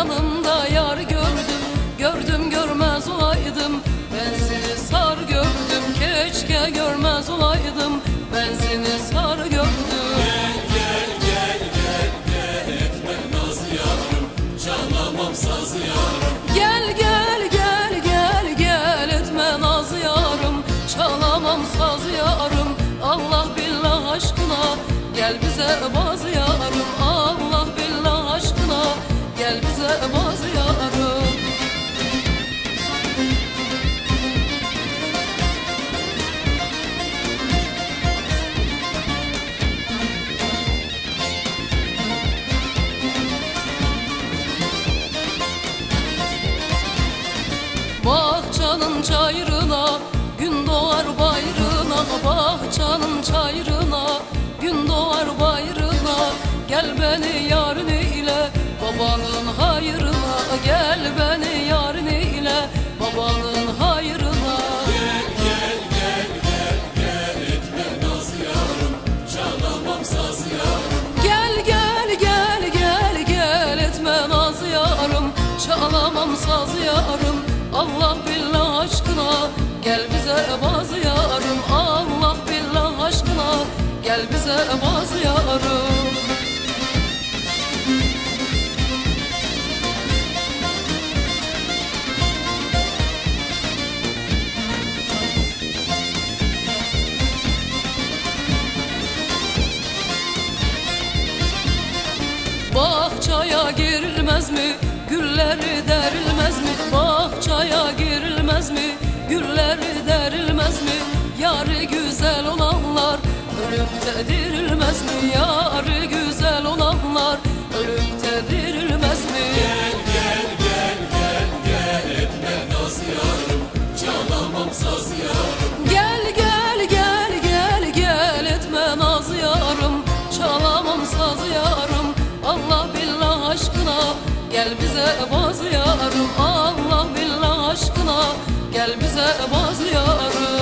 yanımda yar gördüm Gördüm görmez olaydım. Benzini sar gördüm Keşke görmez olaydım. Benzini sar gördüm. Gel gel gel gel gel etme naz yarım. Çalamam saz yarım. Allah billah aşkına Gel bize baz yarım Baz yarım aşkına. Gel bize baz yarım Allah billah aşkına. Gel bize baz yarım Bahçaya girilmez mi? Gülleri derilmez dirilmez mi? Yarı güzel olanlar? Ölüp de dirilmez mi? Gel gel gel gel gel etme naz yarım Çalamam saz yarım Allah billah aşkına Gel bize baz yarım Allah billah aşkına Gel bize baz yarım